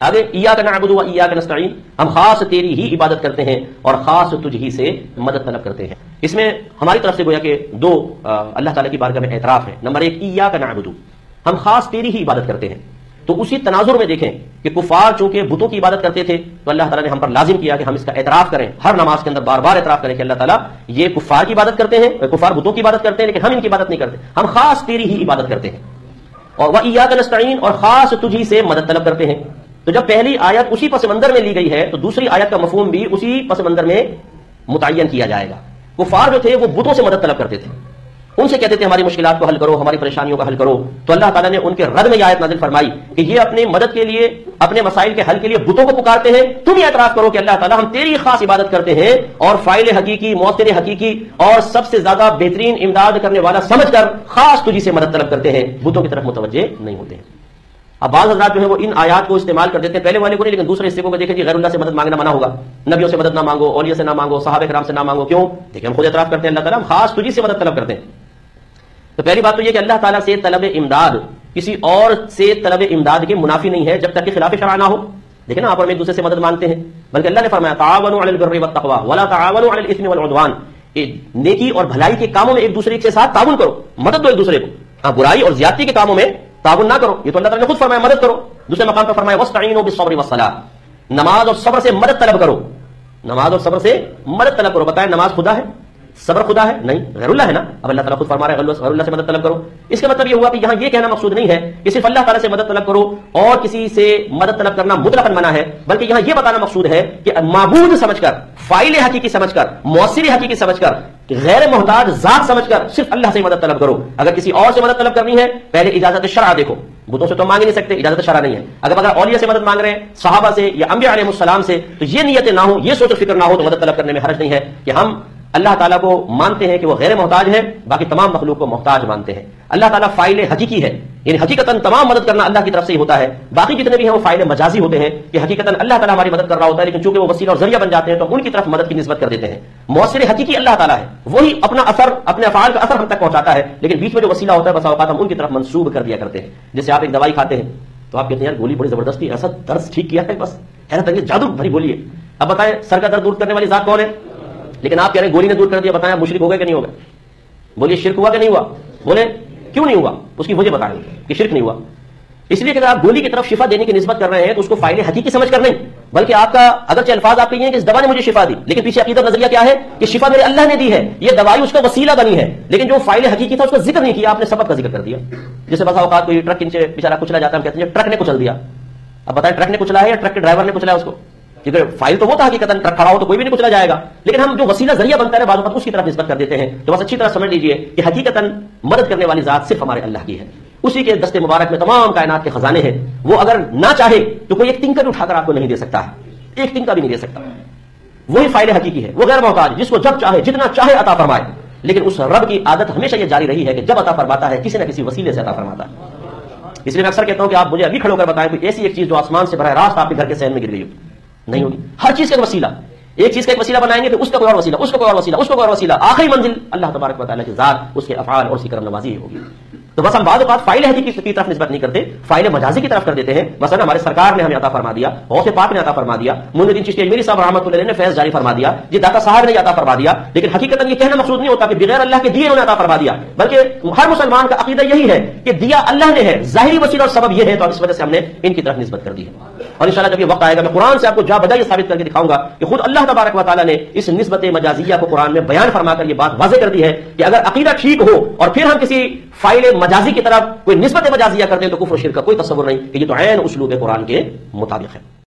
آگے ایا کا نعبد و ایا کا نستعین. ہم خاص تیری ہی عبادت کرتے ہیں اور خاص تجھ ہی سے مدد طلب کرتے ہیں۔ اس میں ہماری طرف سے گویا کہ دو اللہ تعالیٰ کی بارگاہ میں اعتراف ہے۔ نمبر ایک ایا کا نعبد. ہم خاص تیری ہی عبادت کرتے ہیں۔ تو اسی تناظر میں دیکھیں کہ کفار چونکہ بتوں کی عبادت کرتے تھے، تو اللہ تعالیٰ نے ہم پر لازم کیا کہ ہم اس کا اعتراف کریں۔ ہر نماز کے اندر بار بار اعتراف کریں کہ اللہ تعالیٰ یہ کفار کی عبادت کرتے ہیں کفار بتوں کی عبادت کرتے ہیں، لیکن ہم ان کی عبادت نہیں کرتے۔ ہم خاص تیری ہی عبادت کرتے ہیں۔ اور وہ عیا کا نسطین اور خاص تجھی سے مدد طلب کرتے ہیں۔ تو جب پہلی آیت اسی پس منظر میں لی گئی ہے، تو دوسری آیت کا مفہوم بھی اسی پس منظر میں متعین کیا جائے گا۔ کفار جو تھے، وہ بتوں سے مدد طلب کرتے تھے۔ ان سے کہتے تھے، ہماری مشکلات کو حل کرو، ہماری پریشانیوں کا حل کرو۔ تو اللہ تعالیٰ نے ان کے رد میں یہ آیت نازل فرمائی کہ یہ اپنی مدد کے لیے، اپنے مسائل کے حل کے لیے بتوں کو پکارتے ہیں۔ تم یہ اعتراف کرو کہ اللہ تعالیٰ ہم تیری خاص عبادت کرتے ہیں اور فائل حقیقی مؤثر حقیقی اور سب سے زیادہ بہترین امداد کرنے والا، سمجھ کر خاص تجھی سے مدد طلب کرتے ہیں۔ بتوں کی طرف متوجہ نہیں ہوتے۔ ہیں اب بعض حضرات جو ہے وہ ان آیات کو استعمال کر دیتے ہیں۔ پہلے والے کو نہیں، لیکن دوسرے حصے کو دیکھیں جی غیر اللہ سے مدد مانگنا منع ہوگا۔ نبیوں سے مدد نہ مانگو، اولیاء سے نہ مانگو، صحابہ کرام سے نہ مانگو۔ کیوں؟ دیکھیں ہم خود اعتراف کرتے ہیں، اللہ تعالیٰ ہم خاص تجھی سے مدد طلب کرتے ہیں۔ تو پہلی بات تو یہ کہ اللہ تعالیٰ سے طلب امداد، کسی اور سے طلب امداد کے منافی نہیں ہے جب تک کہ خلاف شرع نہ ہو۔ دیکھیں نا، آپ ہم ایک دوسرے سے مدد مانگتے ہیں، بلکہ اللہ نے فرمایا، تعاونوا علی البر والتقوى ولا تعاونوا علی الاثم والعدوان۔ نیکی اور بھلائی کے کاموں میں ایک دوسرے کے ساتھ تعاون کرو، مدد دو ایک دوسرے کو۔ ہاں برائی اور زیادتی کے کاموں میں تعاون نہ کرو، یہ تو اللہ تعالیٰ نے خود فرمایا مدد کرو۔ دوسرے مقام پر فرمایا وسطین بالصبر والصلاة۔ نماز اور صبر سے مدد طلب کرو۔ نماز اور صبر سے مدد طلب کرو۔ بتائیں نماز خدا ہے؟ صبر خدا ہے؟ نہیں. غیر اللہ ہے نا؟ اب اللہ تعالیٰ خود فرما رہا ہے غیر اللہ سے مدد طلب کرو۔ اس کا مطلب یہ ہوا کہ یہاں یہ کہنا مقصود نہیں ہے کہ صرف اللہ تعالیٰ سے مدد طلب کرو اور کسی سے مدد طلب کرنا مطلق منع ہے، بلکہ یہاں یہ بتانا مقصود ہے کہ معبود سمجھ کر، فائل حقیقی سمجھ کر، مؤثر حقیقی سمجھ کر، غیر محتاج ذات سمجھ کر صرف اللہ سے مدد طلب کرو۔ اگر کسی اور سے مدد طلب کرنی ہے، پہلے اجازت شرع دیکھو۔ بتوں سے تو مانگ نہیں سکتے، اجازت شرع نہیں ہے۔ اگر اگر اولیاء سے مدد مانگ رہے ہیں، صحابہ سے یا انبیاء علیہ السلام سے، تو یہ نیتیں نہ ہو یہ سوچ و فکر نہ ہو تو مدد طلب کرنے میں حرج نہیں ہے کہ ہم اللہ تعالیٰ کو مانتے ہیں کہ وہ غیر محتاج ہے، باقی تمام مخلوق کو محتاج مانتے ہیں۔ اللہ تعالیٰ فائل حقیقی ہے یعنی حقیقت تمام مدد کرنا اللہ کی طرف سے ہی ہوتا ہے۔ باقی جتنے بھی ہیں وہ فائل مجازی ہوتے ہیں کہ حقیقت اللہ تعالیٰ ہماری مدد کر رہا ہوتا ہے، لیکن چونکہ وہ وسیلہ اور ذریعہ بن جاتے ہیں تو ان کی طرف مدد کی نسبت کر دیتے ہیں۔ مؤثر حقیقی اللہ تعالیٰ ہے، وہی اپنا اثر، اپنے افعال کا اثر ہم تک پہنچاتا ہے، لیکن بیچ میں جو وسیلہ ہوتا ہے بس اوقات ہم ان کی طرف منسوب کر دیا کرتے ہیں۔ جیسے آپ ایک دوائی کھاتے ہیں، تو آپ کہتے ہیں، یار گولی بڑی زبردستی، ایسا درد ٹھیک کیا ہے، بس۔ حیرت جادو بھری گولی ہے اب بتائیں، سر کا درد دور کرنے والی ذات کون ہے؟ لیکن آپ کہہ رہے ہیں گولی نے دور کر دیا بتائیں مشرک ہو گئے کہ نہیں ہوگا بولیے، شرک ہوا کہ نہیں ہوا؟ بولے، کیوں نہیں ہوا؟ اس کی وجہ بتائیں کہ شرک نہیں ہوا۔ اس لیے کہ آپ گولی کی طرف شفا دینے کی نسبت کر رہے ہیں تو اس کو فائدے حقیقی سمجھ کر نہیں بلکہ آپ کا اگرچہ الفاظ آپ کے ہیں کہ اس دوا نے مجھے شفا دی، لیکن پیچھے عقیدت نظریہ کیا ہے؟ کہ شفا میرے اللہ نے دی ہے۔ یہ دوائی اس کا وسیلہ بنی ہے۔ لیکن جو فائل حقیقی تھا، اس کا ذکر نہیں کیا، آپ نے سبب کا ذکر کر دیا۔ جیسے بسا اوقات کوئی ٹرک نیچے بےچارا کچلا جاتا ہے کہتے ہیں ٹرک نے کچل دیا۔ اب بتائیں، ٹرک نے کچلا ہے یا ٹرک کے ڈرائیور نے کچلا ہے اس کو؟ کیونکہ فائل تو وہ تھا حقیقت ٹرک کھڑا ہو تو کوئی بھی نہیں کچلا جائے گا۔ لیکن ہم جو وسیلہ ذریعہ بنتا ہے بعض وقت اس کی طرف نسبت کر دیتے ہیں۔ تو بس اچھی طرح سمجھ لیجیے کہ حقیقت مدد کرنے والی ذات صرف ہمارے اللہ کی ہے۔ اسی کے دستے مبارک میں تمام کائنات کے خزانے ہیں۔ وہ اگر نہ چاہے تو کوئی ایک تنکر اٹھا کر آپ کو نہیں دے سکتا۔ ہے ایک تنکا بھی نہیں دے سکتا۔ وہی فائل حقیقی ہے۔ وہ غیر محتاج، جس کو جب چاہے، جتنا چاہے عطا فرمائے۔ لیکن اس رب کی عادت ہمیشہ یہ جاری رہی ہے کہ جب عطا فرماتا ہے، کسی نہ کسی وسیلے سے عطا فرماتا ہے۔ اس لیے میں اکثر کہتا ہوں کہ آپ مجھے ابھی کھڑے ہو کر بتائیں، کوئی ایسی ایک چیز جو آسمان سے براہ راست آپ کے گھر کے سہن میں گر گئی ہو۔ نہیں ہوگی۔ ہر چیز کا ایک وسیلہ۔ ایک چیز کا ایک وسیلہ بنائیں گے تو اس کا کوئی اور وسیلہ، اس کا کوئی اور وسیلہ، اس کا کوئی اور وسیلہ۔ آخری منزل اللہ تبارک و تعالیٰ کی ذات، اس کے افعال اور اس کی کرم نوازی ہوگی۔ تو بس ہم بعض اوقات فائل حدیث کی طرف نسبت نہیں کرتے، فائل مجازی کی طرف کر دیتے ہیں۔ مثلا ہمارے سرکار نے ہمیں عطا فرما دیا، غوث پاک نے عطا فرما دیا من الدین چشتی میری صاحب رحمۃ اللہ نے فیض جاری فرما دیا، یہ داتا صاحب نے عطا فرما دیا، لیکن حقیقت یہ کہنا مقصود نہیں ہوتا کہ بغیر اللہ کے دیے انہوں نے عطا فرما دیا، بلکہ ہر مسلمان کا عقیدہ یہی ہے کہ دیا اللہ نے ہے، ظاہری وسیلہ اور سبب یہ ہے، تو اس وجہ سے ہم نے ان کی طرف نسبت کر دی ہے۔ اور انشاءاللہ جب یہ وقت آئے گا، میں قرآن سے آپ کو جا بجا یہ ثابت کر کے دکھاؤں گا کہ خود اللہ تبارک و تعالیٰ نے اس نسبت مجازیہ کو قرآن میں بیان فرما کر یہ بات واضح کر دی ہے کہ اگر عقیدہ ٹھیک ہو اور پھر ہم کسی فائل مجازی کی طرف کوئی نسبت مجازیہ کرتے ہیں تو کفر و شرک کا کوئی تصور نہیں کہ یہ تو عین اسلوب قرآن کے مطابق ہے۔